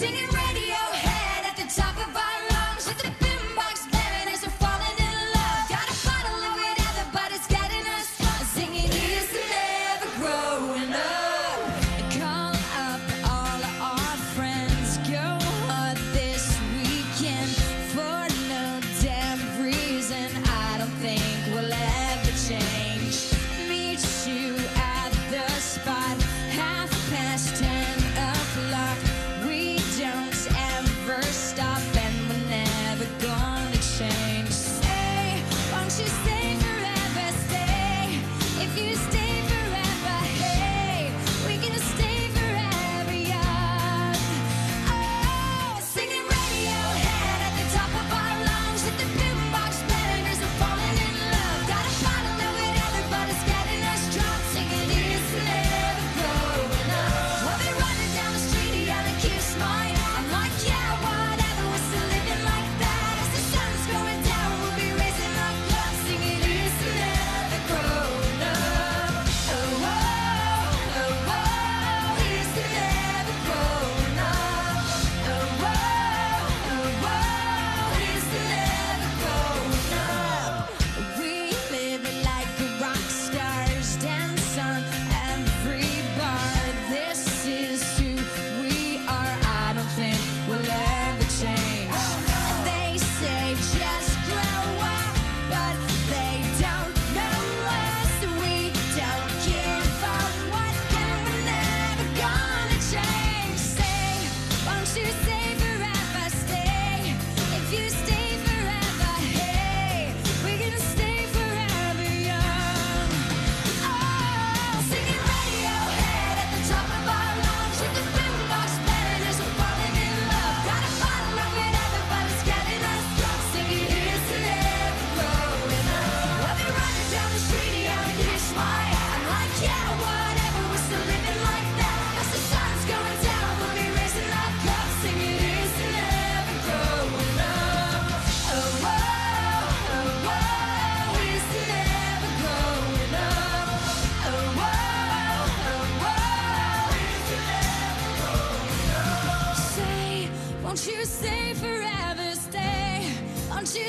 singing.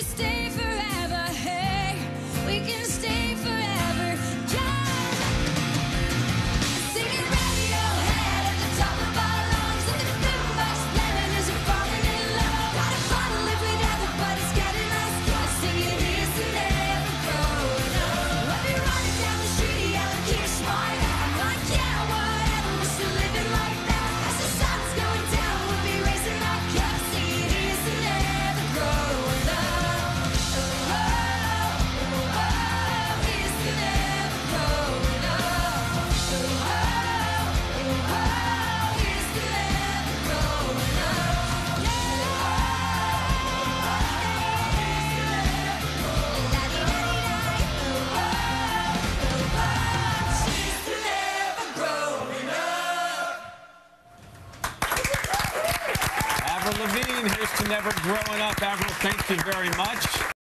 stay for For Levine, here's to never growing up, Avril. Thank you very much.